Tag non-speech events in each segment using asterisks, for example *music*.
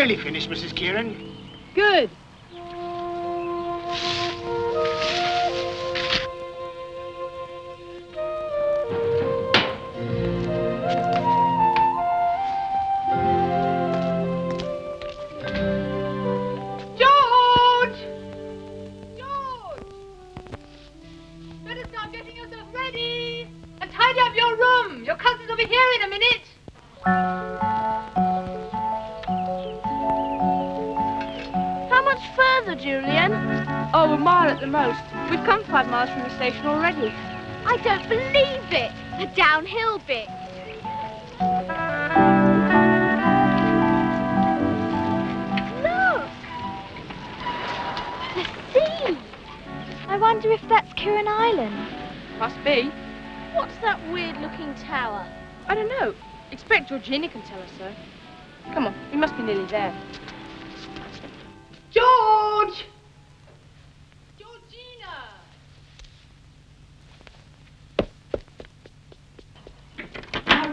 Nearly finished, Mrs. Kirrin. Good.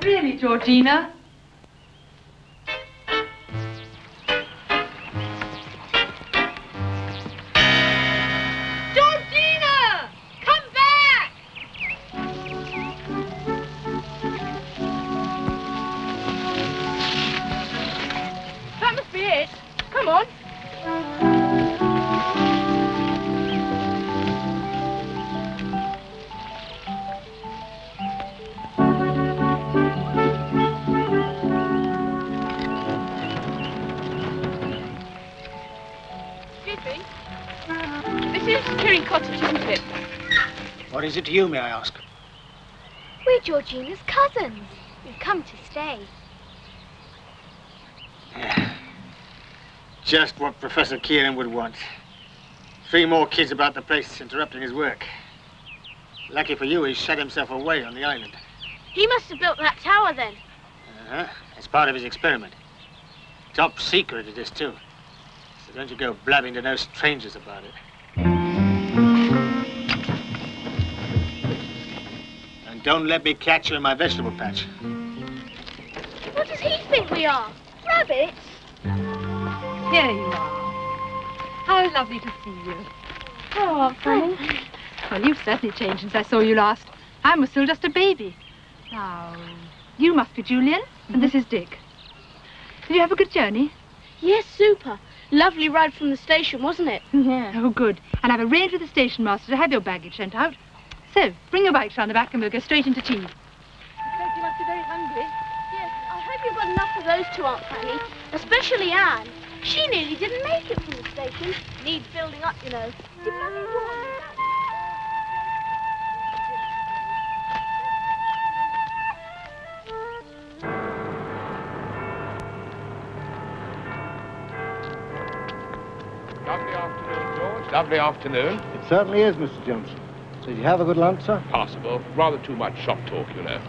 Really, Georgina? Is it to you, may I ask? We're Georgina's cousins. We've come to stay. *sighs* Just what Professor Kirrin would want. Three more kids about the place interrupting his work. Lucky for you, he shut himself away on the island. He must have built that tower then. Uh-huh. As part of his experiment. Top secret it is, too. So don't you go blabbing to no strangers about it. And don't let me catch you in my vegetable patch. What does he think we are? Rabbits? Here you are. How lovely to see you. Oh, Aunt Fanny. Well, you've certainly changed since I saw you last. I was still just a baby. Now, you must be Julian, and this mm-hmm. is Dick. Did you have a good journey? Yes, super. Lovely ride from the station, wasn't it? *laughs* Yeah. Oh, good. And I've arranged with the station master to have your baggage sent out. So, bring your bikes round the back and we'll go straight into tea. you must be very hungry. Yes, I hope you've got enough for those two, Aunt Fanny. Especially Anne. She nearly didn't make it from the station. Needs building up, you know. Did Mummy warn you? Lovely afternoon, George. Lovely afternoon. It certainly is, Mr. Johnson. Did you have a good lunch, sir? Possible. Rather too much shop talk, you know.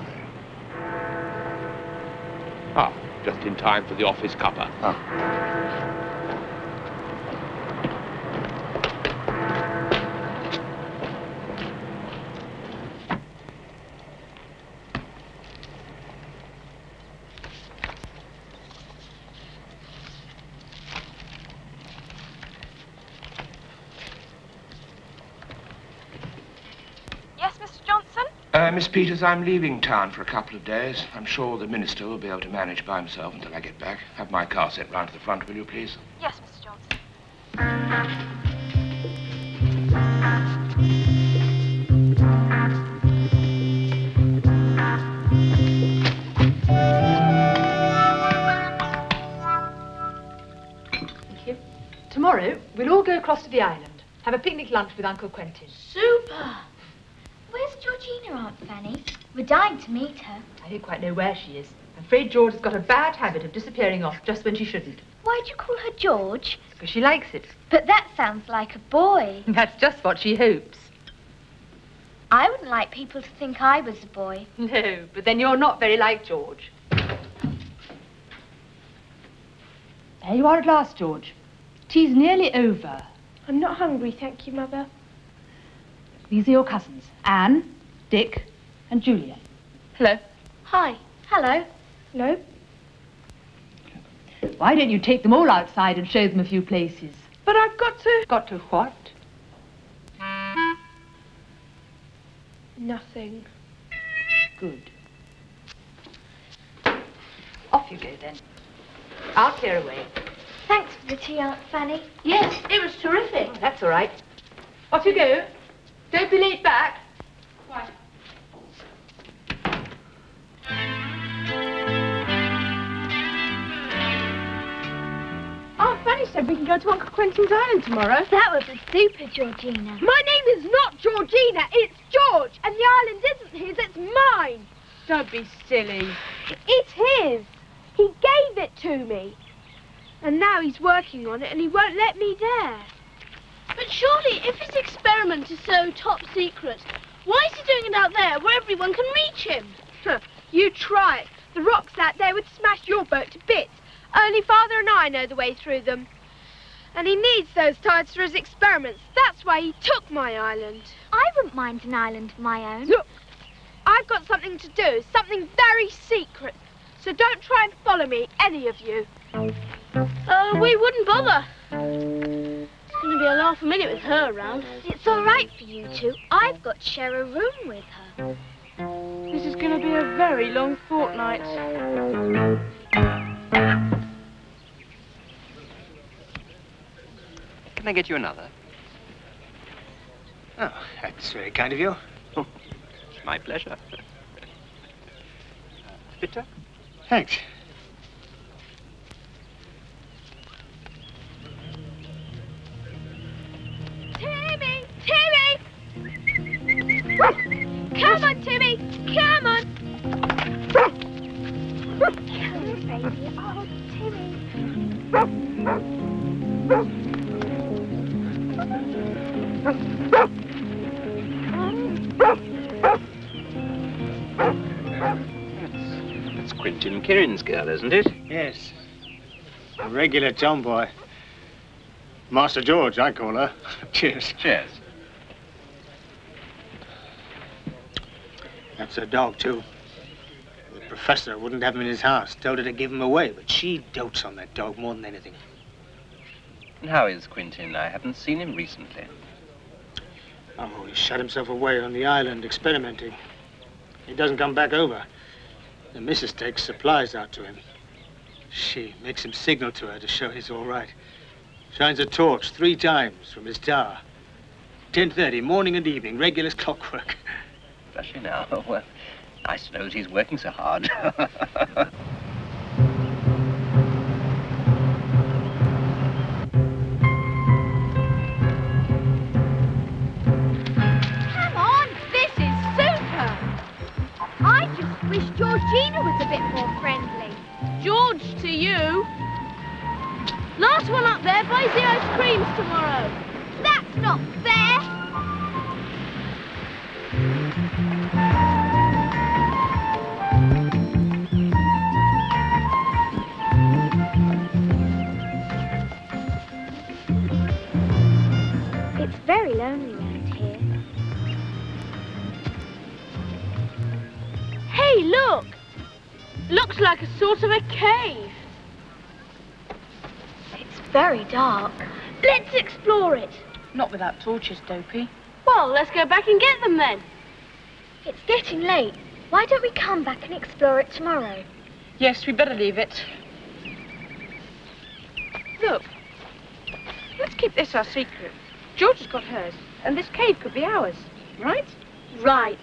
Ah, just in time for the office cuppa. Yes, Mr. Johnson? Uh, Miss Peters, I'm leaving town for a couple of days. I'm sure the minister will be able to manage by himself until I get back. Have my car sent round to the front, will you, please? Yes, Mr. Johnson. Thank you. Tomorrow, we'll all go across to the island. Have a picnic lunch with Uncle Quentin. Super. Where's Georgina, Aunt Fanny? We're dying to meet her. I don't quite know where she is. I'm afraid George has got a bad habit of disappearing off just when she shouldn't. Why'd you call her George? Because she likes it. But that sounds like a boy. *laughs* That's just what she hopes. I wouldn't like people to think I was a boy. No, but then you're not very like George. There you are at last, George. Tea's nearly over. I'm not hungry, thank you, Mother. These are your cousins, Anne, Dick, and Julian. Hello. Hi. Hello. Hello. Why don't you take them all outside and show them a few places? But I've got to... Got to what? Nothing. Good. Off you go then. I'll clear away. Thanks for the tea, Aunt Fanny. Yes, it was terrific. That's all right. Off you go. Don't be late back. Why? Aunt Fanny said we can go to Uncle Quentin's island tomorrow. That would be super, Georgina. My name is not Georgina, it's George, and the island isn't his, it's mine. Don't be silly. It's his. He gave it to me. And now he's working on it and he won't let me there. But surely, if his experiment is so top secret, why is he doing it out there where everyone can reach him? Huh, *laughs* you try it. The rocks out there would smash your boat to bits. Only Father and I know the way through them. And he needs those tides for his experiments. That's why he took my island. I wouldn't mind an island of my own. Look, I've got something to do, something very secret. So don't try and follow me, any of you. Oh, we wouldn't bother. It's going to be a laugh a minute with her around. It's all right for you two. I've got to share a room with her. This is going to be a very long fortnight. Can I get you another? Oh, that's very kind of you. *laughs* My pleasure. *laughs* Bitter? Thanks. Timmy! Timmy! Come on, Timmy! Come on! Come on, baby. Oh, Timmy. That's Quentin Kirrin's girl, isn't it? Yes. A regular tomboy. Master George, I call her. *laughs* Cheers. Cheers. That's her dog, too. The professor wouldn't have him in his house. Told her to give him away, but she dotes on that dog more than anything. And how is Quentin? I haven't seen him recently. Oh, he shut himself away on the island experimenting. He doesn't come back over. The missus takes supplies out to him. She makes him signal to her to show he's all right. Shines a torch three times from his tower. 10.30, morning and evening, regular clockwork. *laughs* Does she now? Well, I suppose he's working so hard. *laughs* you. Last one up there buys the ice creams tomorrow. That's not fair. It's very lonely around here. Hey, look. Looks like a sort of a cave. Very dark. Let's explore it. Not without torches, Dopey. Well, let's go back and get them then. It's getting late. Why don't we come back and explore it tomorrow? Yes, we better leave it. Look. Let's keep this our secret. George has got hers, and this cave could be ours, right? Right.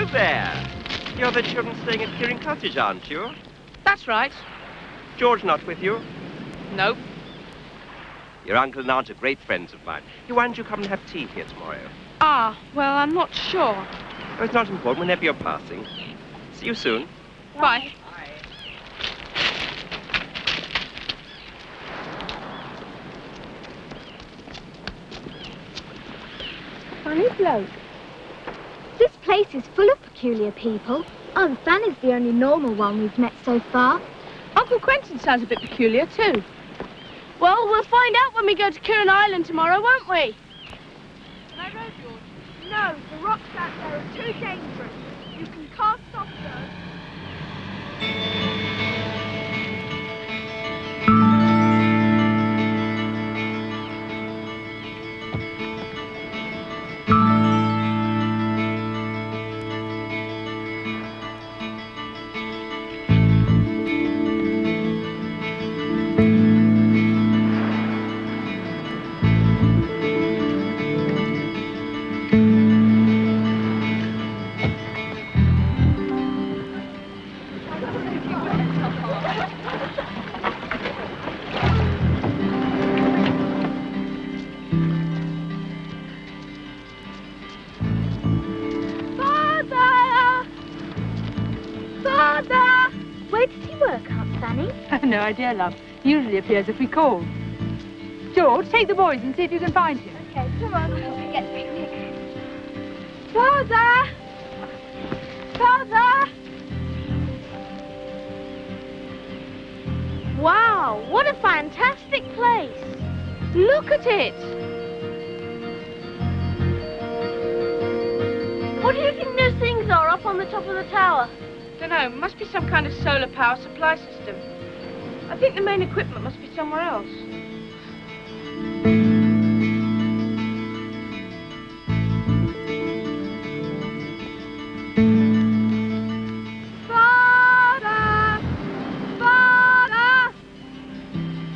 Hello there. You're the children staying at Kirrin Cottage, aren't you? That's right. George not with you? Nope. Your uncle and aunt are great friends of mine. He wanted you come and have tea here tomorrow. Ah, well, I'm not sure. Oh, it's not important. Whenever you're passing. See you soon. Bye. Funny bloke. This place is full of peculiar people. Aunt is the only normal one we've met so far. Uncle Quentin sounds a bit peculiar, too. Well, we'll find out when we go to Kirrin Island tomorrow, won't we? I know, George. No, the rocks out there are too dangerous. Idea, love. He usually appears if we call. George, take the boys and see if you can find him. Okay, come on, we get picnic. Father! Father! Wow, what a fantastic place. Look at it. What do you think those things are up on the top of the tower? Don't know. Must be some kind of solar power supply system. I think the main equipment must be somewhere else. Father! Father!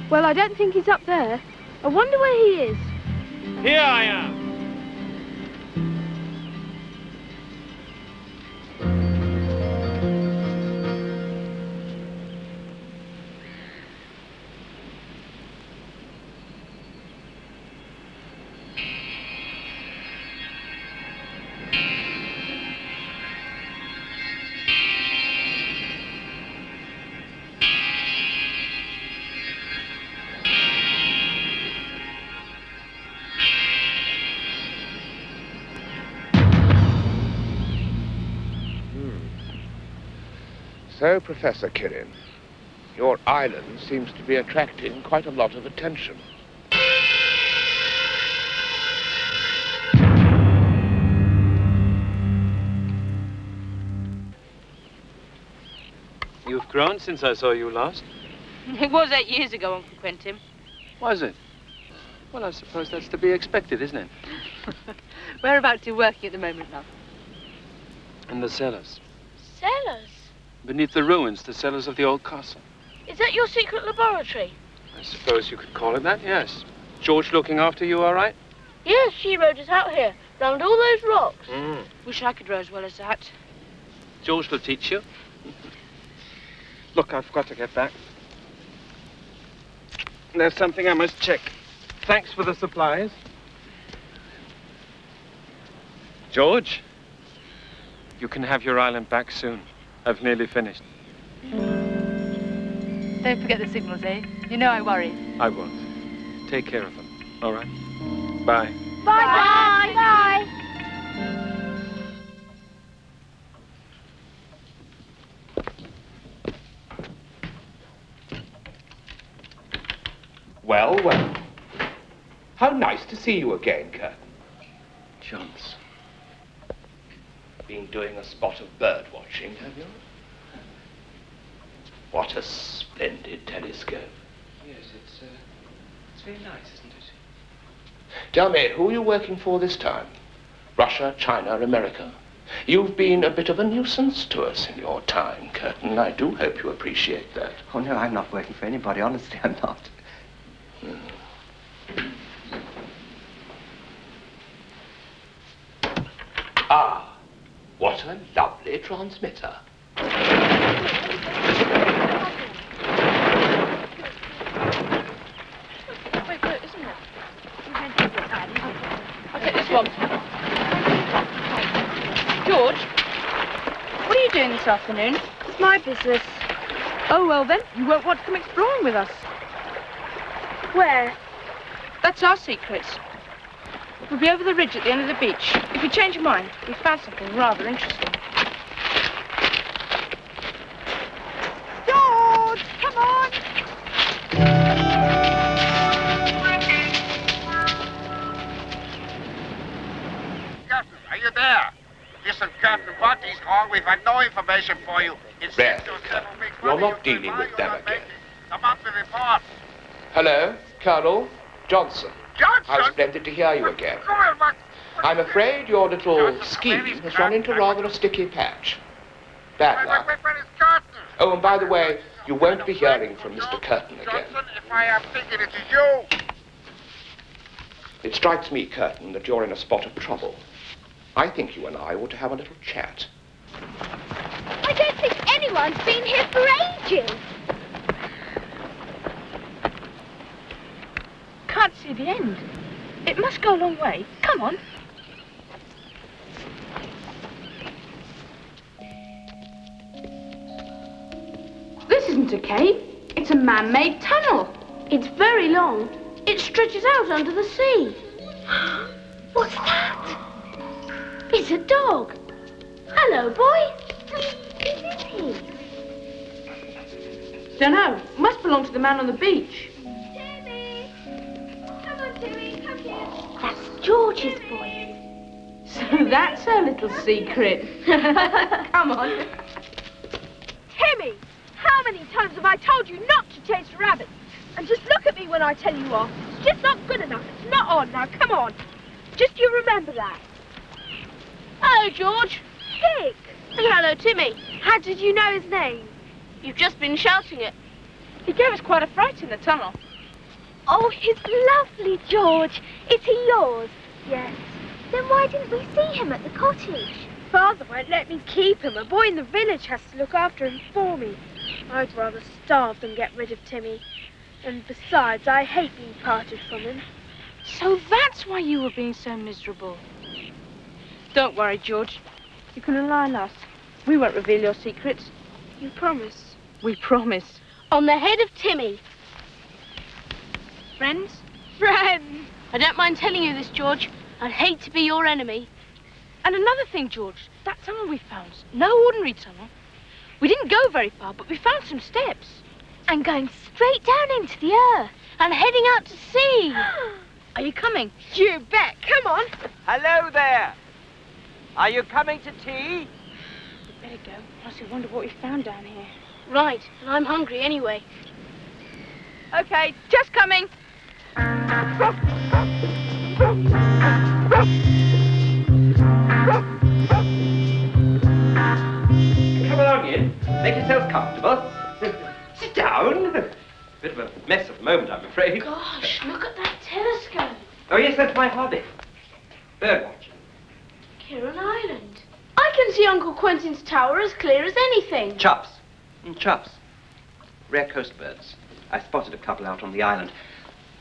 Well, I don't think he's up there. I wonder where he is. Here I am. So, Professor Kirrin, your island seems to be attracting quite a lot of attention. You've grown since I saw you last. *laughs* It was eight years ago, Uncle Quentin. Was it? Well, I suppose that's to be expected, isn't it? *laughs* Whereabouts are you working at the moment, love? In the cellars. Cellars. Beneath the ruins, the cellars of the old castle. Is that your secret laboratory? I suppose you could call it that, yes. George looking after you, all right? Yes, she rode us out here, round all those rocks. Mm. Wish I could row as well as that. George will teach you. *laughs* Look, I've got to get back. There's something I must check. Thanks for the supplies. George, you can have your island back soon. I've nearly finished. Don't forget the signals, eh? You know I worry. I won't. Take care of them, all right? Bye. Bye. Bye. Bye. Well, well. How nice to see you again, Curton. Johns. Been doing a spot of bird watching, have you? What a splendid telescope. Yes, it's, uh, it's very nice, isn't it? Tell me, who are you working for this time? Russia, China, America? You've been a bit of a nuisance to us in your time, Curton. I do hope you appreciate that. Oh, no, I'm not working for anybody. Honestly, I'm not. Ah, what a lovely transmitter. Wait, wait, isn't it? I'll take this one. George, what are you doing this afternoon? It's my business. Oh, well then, you won't want to come exploring with us. Where? That's our secret. We'll be over the ridge at the end of the beach. If you change your mind, we found something rather interesting. George, come on! Captain, are you there? Listen, Captain, what is wrong? We've had no information for you. It's Rarely, six or Captain. seven weeks. You're What not dealing with Why them you not again. making The monthly report. Hello, Colonel Johnson. How splendid to hear you again. I'm afraid your little scheme has run into rather a sticky patch. Bad luck. Oh, and by the way, you won't be hearing from Mr. Curton again. If I am thinking it is you. It strikes me, Curton, that you're in a spot of trouble. I think you and I ought to have a little chat. I don't think anyone's been here for ages. Can't see the end. It must go a long way. Come on. This isn't a cave. It's a man-made tunnel. It's very long. It stretches out under the sea. *gasps* What's that? It's a dog. Hello, boy. Who is he? Dunno. Must belong to the man on the beach. George's voice. *laughs* So that's our little secret. *laughs* Come on. Timmy, how many times have I told you not to chase rabbits? And just look at me when I tell you off. It's just not good enough. It's not on. Now, come on. Just you remember that. Hello, George. Dick, And hello, Timmy. how did you know his name? You've just been shouting it. He gave us quite a fright in the tunnel. Oh, he's lovely, George. Is he yours? Yes. Then why didn't we see him at the cottage? Father won't let me keep him. A boy in the village has to look after him for me. I'd rather starve than get rid of Timmy. And besides, I hate being parted from him. So that's why you were being so miserable. Don't worry, George. You can rely on us. We won't reveal your secrets. You promise? We promise. On the head of Timmy. Friends? Friends! I don't mind telling you this, George. I'd hate to be your enemy. And another thing, George. That tunnel we found. No ordinary tunnel. We didn't go very far, but we found some steps. And going straight down into the earth. And heading out to sea. *gasps* Are you coming? You bet. Come on. Hello there. Are you coming to tea? We'd better go. Else we wonder what we found down here. Right, and I'm hungry anyway. Okay, just coming. Come along in. Make yourselves comfortable. *laughs* Sit down. *laughs* Bit of a mess at the moment, I'm afraid. Gosh, look at that telescope. Oh, yes, that's my hobby. Bird watching. Kirrin Island. I can see Uncle Quentin's tower as clear as anything. Chops. Mm, chops. Rare coast birds. I spotted a couple out on the island.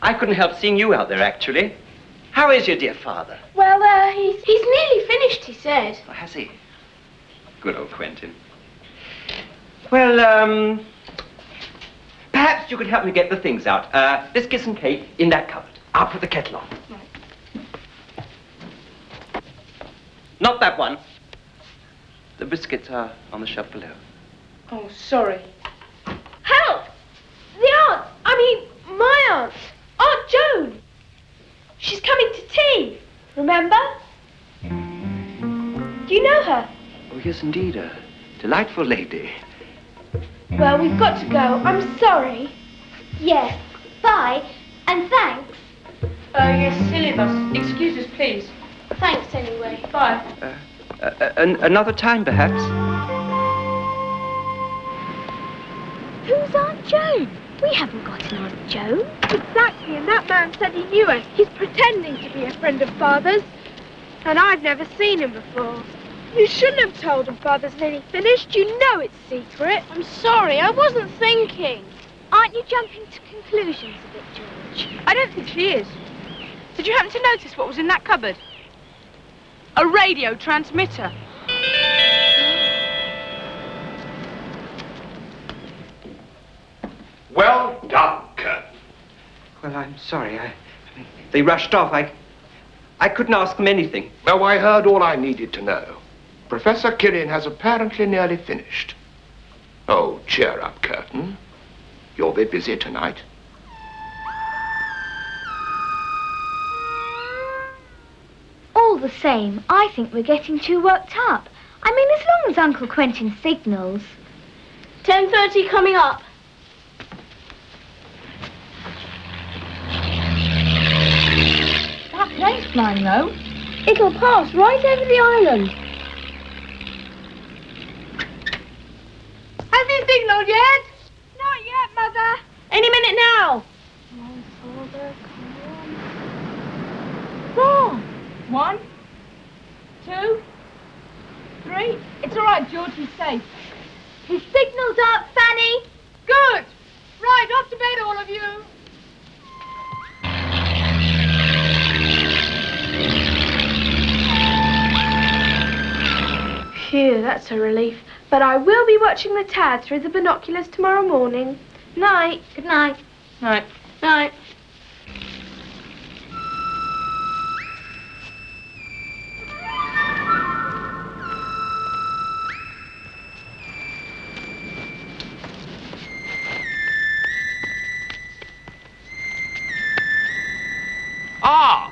I couldn't help seeing you out there, actually. How is your dear father? Well, uh, he's, he's nearly finished, he said. Oh, has he? Good old Quentin. Well, um, perhaps you could help me get the things out. Uh, biscuits and cake in that cupboard. I'll put the kettle on. Not that one. The biscuits are on the shelf below. Oh, sorry. Help! The aunt. I mean, my aunt. Aunt Joan. She's coming to tea. Remember? Do you know her? Oh, yes, indeed. A delightful lady. Well, we've got to go. I'm sorry. Yes. Bye. And thanks. Oh, you're silly of us. Excuse us, please. Thanks anyway. Bye. Uh, uh, an- another time, perhaps. Who's Aunt Joan? We haven't got an Aunt Joan. Exactly, and that man said he knew her. He's pretending to be a friend of Father's. And I've never seen him before. You shouldn't have told him Father's nearly finished. You know it's secret. I'm sorry, I wasn't thinking. Aren't you jumping to conclusions a bit, George? I don't think she is. Did you happen to notice what was in that cupboard? A radio transmitter. Well done, Curton. Well, I'm sorry. I, I mean, they rushed off. I, I couldn't ask them anything. Now, I heard all I needed to know. Professor Kirrin has apparently nearly finished. Oh, cheer up, Curton. You'll be busy tonight. All the same, I think we're getting too worked up. I mean, as long as Uncle Quentin signals. 10.30 coming up. Plane's flying low. It'll pass right over the island. Has he signaled yet? Not yet, Mother. Any minute now. Four. One. Two. Three. It's all right, George. He's safe. His signal's up, Fanny. Good. Right, off to bed, all of you. Phew, that's a relief. But I will be watching the tad through the binoculars tomorrow morning. Night. Good night. Right. Night. Ah!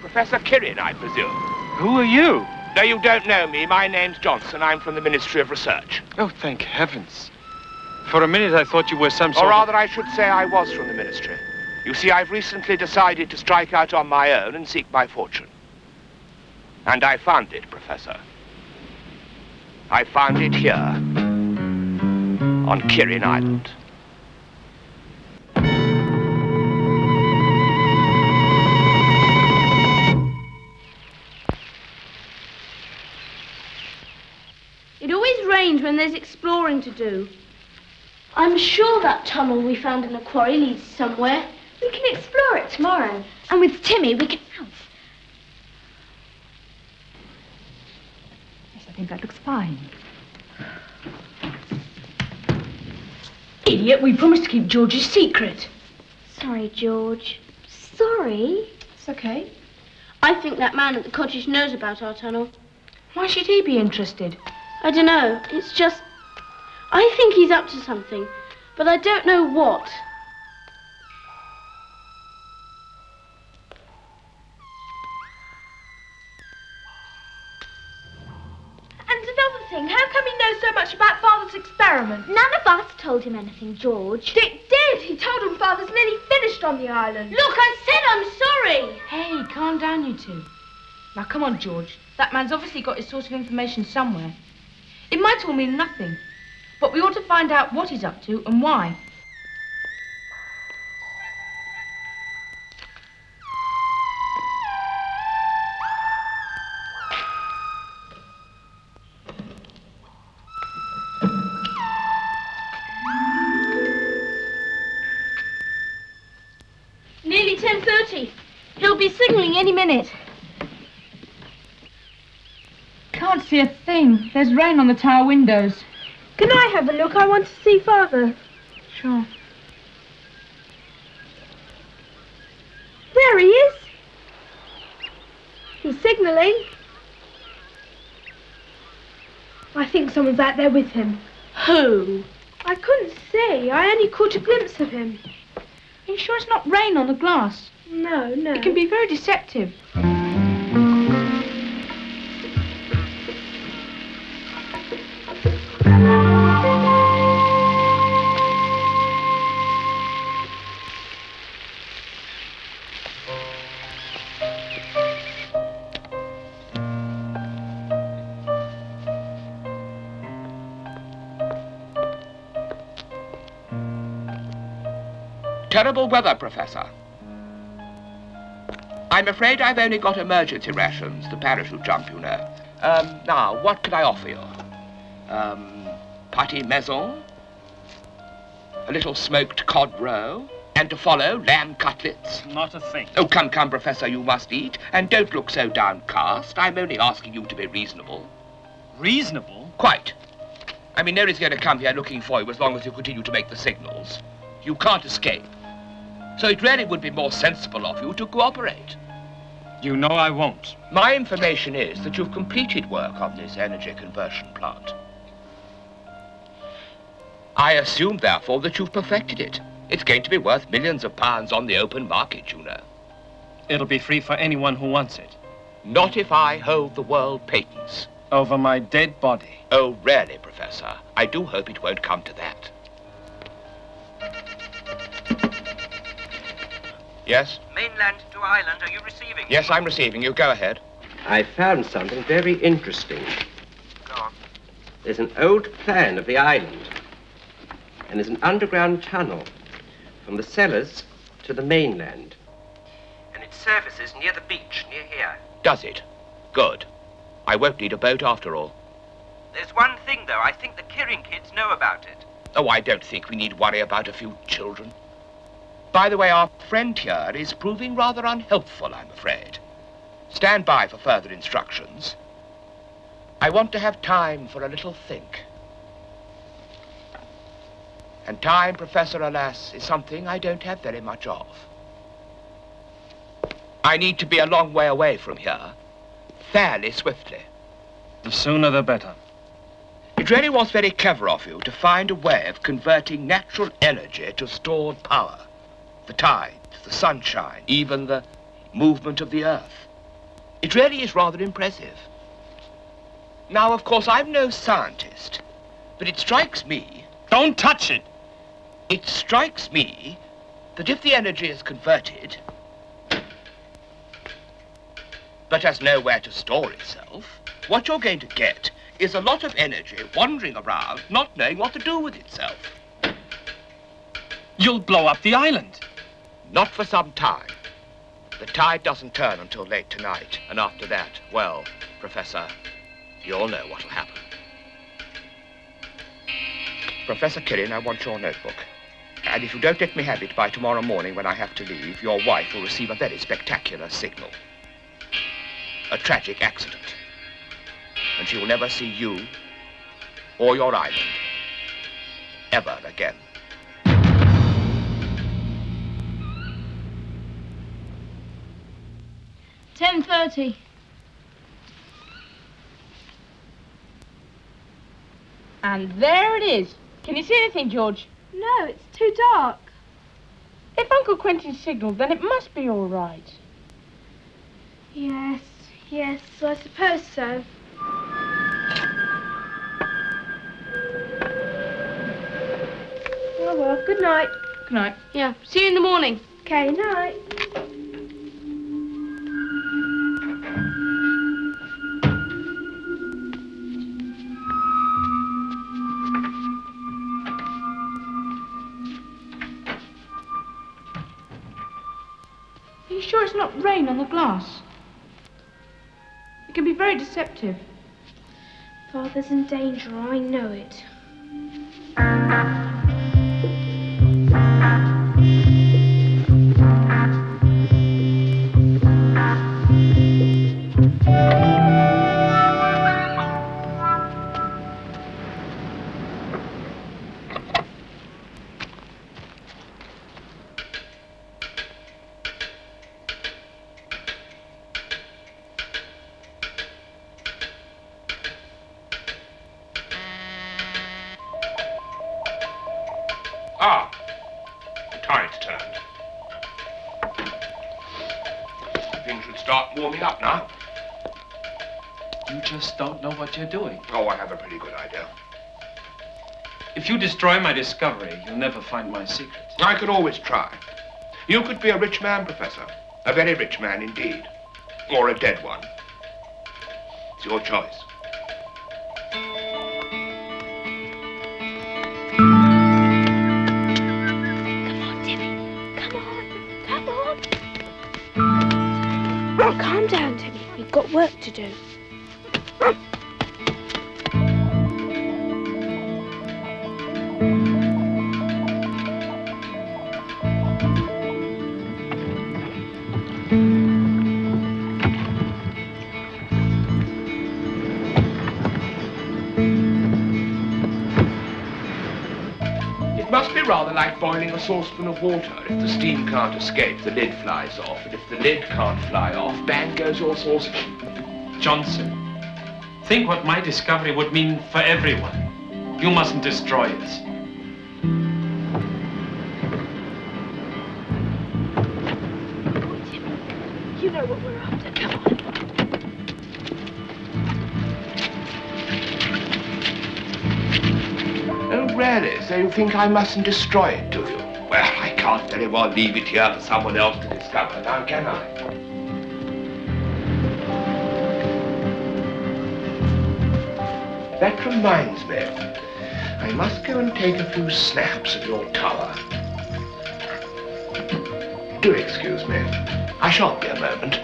Professor Kirrin, I presume. Who are you? No, you don't know me. My name's Johnson. I'm from the Ministry of Research. Oh, thank heavens. For a minute I thought you were some sort Or of... rather, I should say I was from the Ministry. You see, I've recently decided to strike out on my own and seek my fortune. And I found it, Professor. I found it here, on Kirrin Island. Always rains when there's exploring to do. I'm sure that tunnel we found in the quarry leads somewhere. We can explore it tomorrow. And with Timmy, we can... Yes, I think that looks fine. Idiot, we promised to keep George's secret. Sorry, George. Sorry. It's okay. I think that man at the cottage knows about our tunnel. Why should he be interested? I don't know. It's just. I think he's up to something, but I don't know what. And another thing, how come he knows so much about Father's experiment? None of us told him anything, George. Dick did. He told him Father's nearly finished on the island. Look, I said I'm sorry. Hey, calm down, you two. Now, come on, George. That man's obviously got his source of information somewhere. It might all mean nothing, but we ought to find out what he's up to and why. Nearly 10.30. He'll be signaling any minute. Can't see a thing. There's rain on the tower windows. Can I have a look? I want to see Father. Sure. There he is. He's signalling. I think someone's out there with him. Who? I couldn't see. I only caught a glimpse of him. Are you sure it's not rain on the glass? No, no. It can be very deceptive. Terrible weather, Professor. I'm afraid I've only got emergency rations, the parachute jump, you know. Um, now, what can I offer you? Um, pâté maison, a little smoked cod roe, and to follow, lamb cutlets. Not a thing. Oh, come, come, Professor, you must eat. And don't look so downcast. I'm only asking you to be reasonable. Reasonable? Quite. I mean, nobody's going to come here looking for you as long as you continue to make the signals. You can't escape. So it really would be more sensible of you to cooperate. You know I won't. My information is that you've completed work on this energy conversion plant. I assume, therefore, that you've perfected it. It's going to be worth millions of pounds on the open market, you know. It'll be free for anyone who wants it. Not if I hold the world patents. Over my dead body. Oh, really, Professor. I do hope it won't come to that. Yes? Mainland to island, are you receiving? Yes, I'm receiving you. Go ahead. I found something very interesting. Go on. There's an old plan of the island. And there's an underground tunnel from the cellars to the mainland. And it surfaces near the beach, near here. Does it? Good. I won't need a boat after all. There's one thing, though. I think the Kirrin kids know about it. Oh, I don't think we need worry about a few children. By the way, our friend here is proving rather unhelpful, I'm afraid. Stand by for further instructions. I want to have time for a little think. And time, Professor, alas, is something I don't have very much of. I need to be a long way away from here, fairly swiftly. The sooner the better. It really was very clever of you to find a way of converting natural energy to stored power. The tides, the sunshine, even the movement of the earth. It really is rather impressive. Now, of course, I'm no scientist, but it strikes me... Don't touch it! It strikes me that if the energy is converted, but has nowhere to store itself, what you're going to get is a lot of energy wandering around, not knowing what to do with itself. You'll blow up the island. Not for some time. The tide doesn't turn until late tonight, and after that, well, Professor, you'll know what'll happen. Professor Kirrin, I want your notebook. And if you don't let me have it by tomorrow morning when I have to leave, your wife will receive a very spectacular signal. A tragic accident. And she will never see you or your island ever again. Ten thirty. And there it is. Can you see anything, George? No, it's too dark. If Uncle Quentin signaled, then it must be all right. Yes, yes, I suppose so. Oh, well, good night. Good night. Yeah, see you in the morning. Okay, night. Rain on the glass? It can be very deceptive. Father's in danger, I know it. Destroy my discovery, you'll never find my secret. I could always try. You could be a rich man, Professor. A very rich man indeed. Or a dead one. It's your choice. Come on, Timmy. Come on. Come on. Oh, calm down, Timmy. We've got work to do. boiling a saucepan of water. If the steam can't escape, the lid flies off. And if the lid can't fly off, bang goes your saucepan. Johnson, think what my discovery would mean for everyone. You mustn't destroy it. You know what we're after. Come on. Oh, really? So you think I mustn't destroy it, very well leave it here for someone else to discover now, can I? That reminds me. I must go and take a few snaps of your tower. Do excuse me. I shan't be a moment.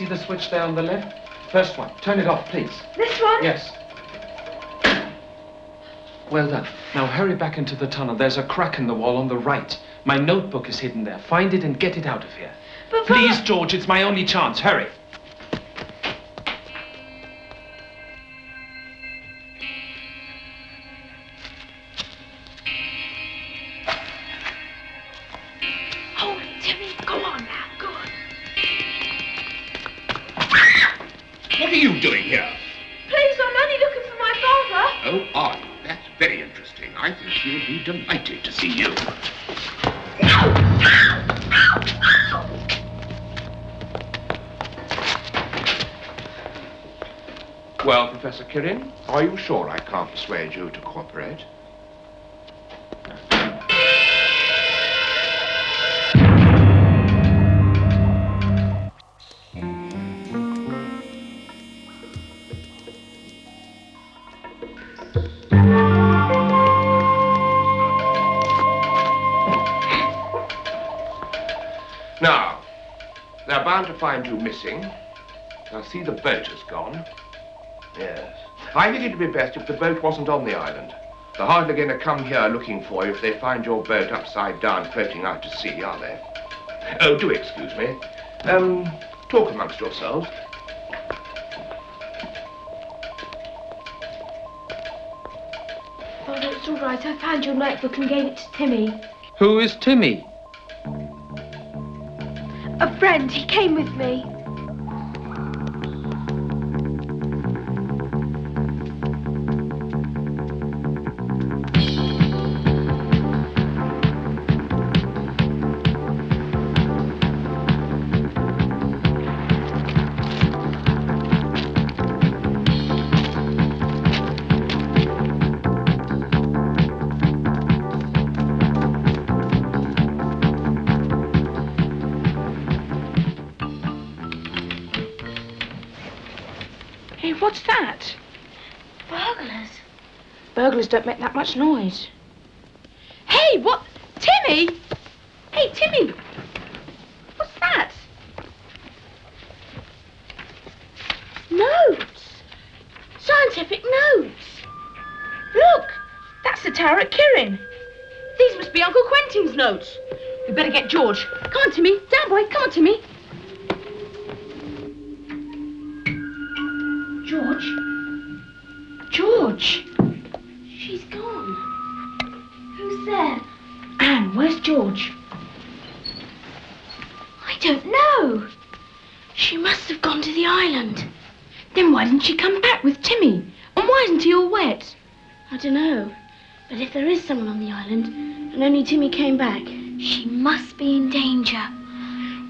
See the switch there on the left? First one. Turn it off, please. This one? Yes. Well done. Now hurry back into the tunnel. There's a crack in the wall on the right. My notebook is hidden there. Find it and get it out of here. But Please, George, it's my only chance. Hurry. Sure I can't persuade you to cooperate? Now, they're bound to find you missing. I see the boat has gone. Yes. I think it'd be best if the boat wasn't on the island. They're hardly going to come here looking for you if they find your boat upside down floating out to sea, are they? Oh, do excuse me. Um, talk amongst yourselves. Father, it's all right. I found your notebook and gave it to Timmy. Who is Timmy? A friend. He came with me. Don't make that much noise. Hey, what? Timmy! Hey, Timmy! What's that? Notes. Scientific notes. Look! That's the tower at Kirrin. These must be Uncle Quentin's notes. We better get George. Come on, Timmy. Down, boy. Come on, Timmy. George? I don't know. She must have gone to the island. Then why didn't she come back with Timmy? And why isn't he all wet? I don't know. But if there is someone on the island and only Timmy came back, she must be in danger.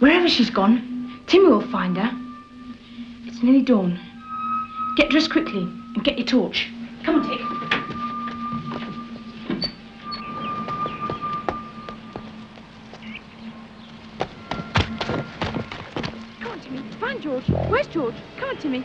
Wherever she's gone, Timmy will find her. It's nearly dawn. Get dressed quickly and get your torch. Come on, Dick. Where's George? Come on, Timmy.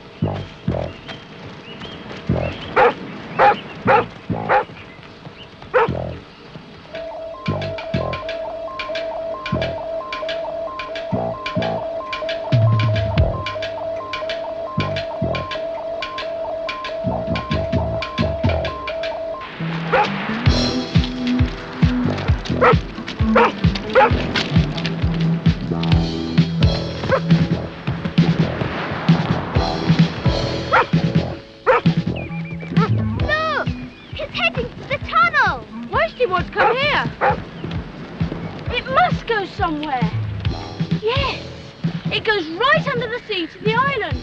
Right under the sea to the island.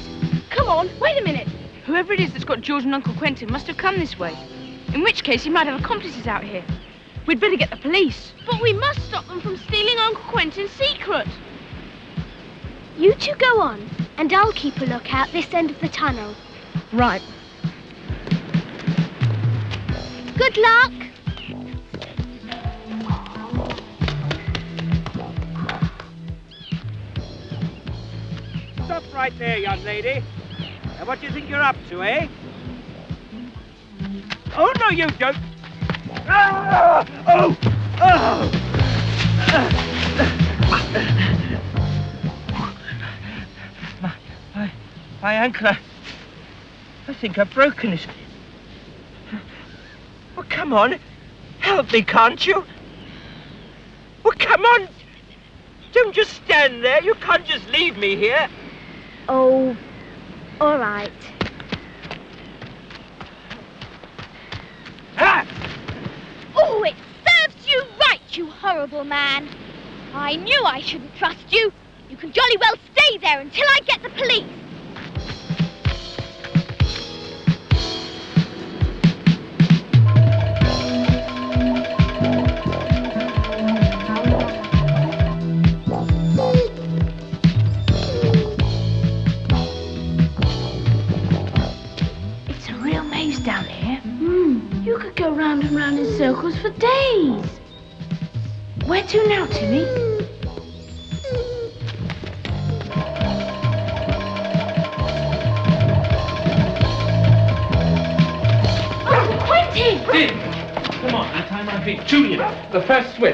Come on, wait a minute. Whoever it is that's got George and Uncle Quentin must have come this way. In which case, he might have accomplices out here. We'd better get the police. But we must stop them from stealing Uncle Quentin's secret. You two go on, and I'll keep a lookout this end of the tunnel. Right. Good luck. Right there, young lady. Now, what do you think you're up to, eh? Oh, no, you don't. Ah! Oh! Oh! My, my, my ankle, I, I think I've broken it. Well, come on. Help me, can't you? Well, come on. Don't just stand there. You can't just leave me here. Oh, all right. Ah! Oh, it serves you right, you horrible man. I knew I shouldn't trust you. You can jolly well stay there until I get the police.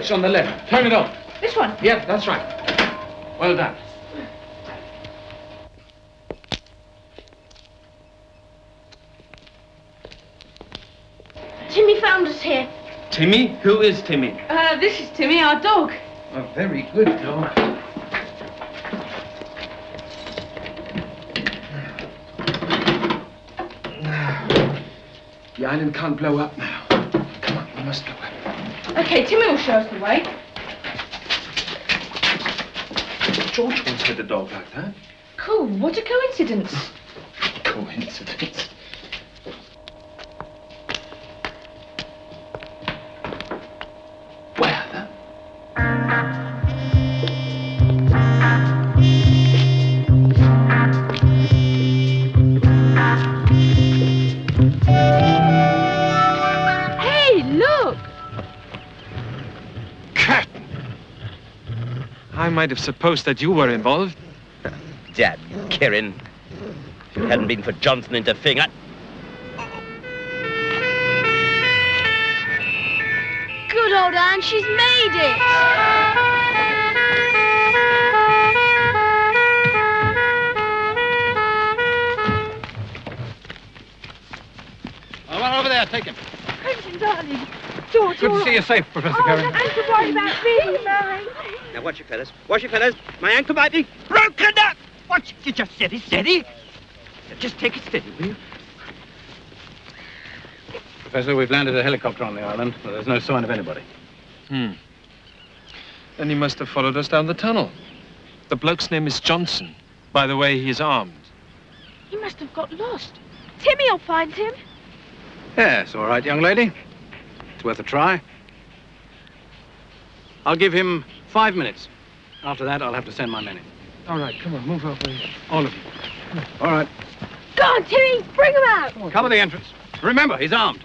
Switch on the left. Turn it on. This one. Yeah, that's right. Well done. Timmy found us here. Timmy? Who is Timmy? Uh, this is Timmy, our dog. A very good dog. The island can't blow up now. Come on, we must go. Okay, Timmy will show us the way. George once had a dog like that. Cool, what a coincidence. Coincidence. Might have supposed that you were involved. Dad, Kirrin. If it hadn't been for Johnson interfering, I... Good old Anne, she's made it. Oh, well, over there, take him. Quentin, darling. George, Good all to see right. you safe, Professor Oh, Carey. nothing to worry about me, Mary. Now, watch your fellas. Watch your fellas. My ankle might be broken up. Watch. You just steady, steady. Just take it steady, will you? Professor, we've landed a helicopter on the island, but there's no sign of anybody. Hmm. Then he must have followed us down the tunnel. The bloke's name is Johnson. By the way, he's armed. He must have got lost. Timmy will find him. Yes, all right, young lady. It's worth a try. I'll give him five minutes. After that, I'll have to send my men in. All right, come on, move out, over. All of you. All right. Go on, Timmy, bring him out. Cover the entrance. Remember, he's armed.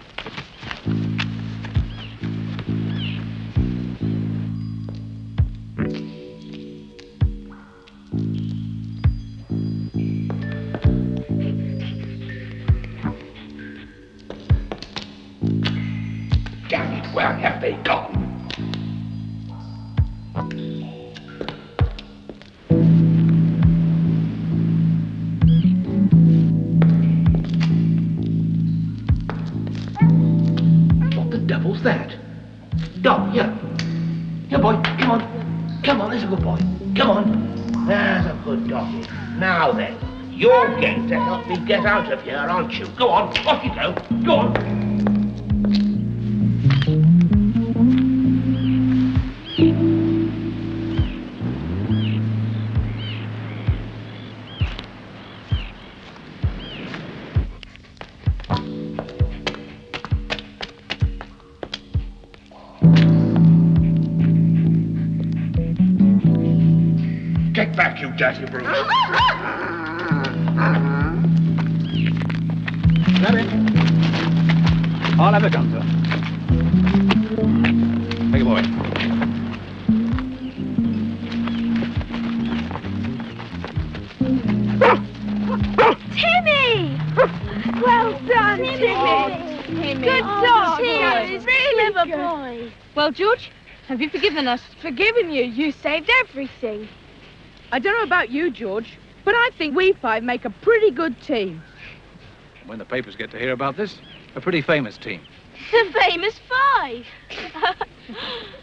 You're going to help me get out of here, aren't you? Go on, off you go. Go on. Get back, you, dirty brute. I'll have a gun, sir. Take it, boy. Timmy! Well done, Timmy. Timmy. Oh, good Oh, dog. Timmy. Yes, really Clever good. boy. Well, George, have you forgiven us? Forgiven you. You saved everything. I don't know about you, George, but I think we five make a pretty good team. When the papers get to hear about this, a pretty famous team. The *laughs* famous five.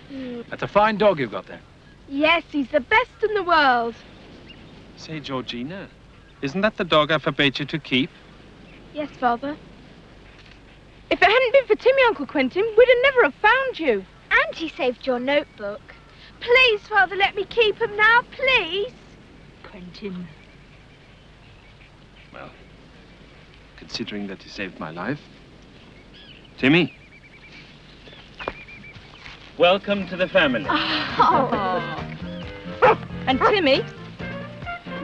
*laughs* That's a fine dog you've got there. Yes, he's the best in the world. Say, Georgina, isn't that the dog I forbade you to keep? Yes, Father. If it hadn't been for Timmy, Uncle Quentin, we'd have never have found you. And he saved your notebook. Please, Father, let me keep him now, please. Quentin. Well, considering that he saved my life. Timmy. Welcome to the family. Oh. And Timmy,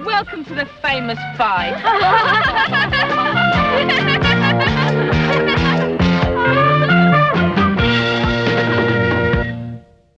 welcome to the famous five. *laughs*